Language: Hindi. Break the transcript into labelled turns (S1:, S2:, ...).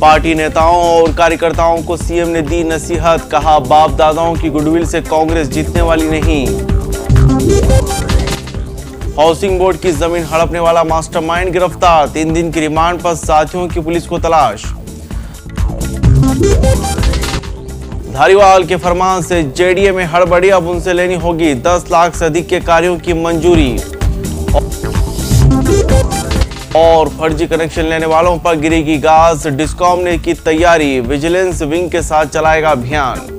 S1: पार्टी नेताओं और कार्यकर्ताओं को सीएम ने दी नसीहत, कहा बाप दादाओं की गुडविल से कांग्रेस जीतने वाली नहीं। हाउसिंग बोर्ड की ज़मीन हड़पने वाला मास्टरमाइंड गिरफ़्तार, तीन दिन की रिमांड पर साथियों की पुलिस को तलाश। धारीवाल के फरमान से जेडीए में हड़बड़ी, अब उनसे लेनी होगी 10 लाख से अधिक के कार्यों की मंजूरी। और फर्जी कनेक्शन लेने वालों पर गिरेगी गाज। डिस्कॉम ने की तैयारी। विजिलेंस विंग के साथ चलाएगा अभियान।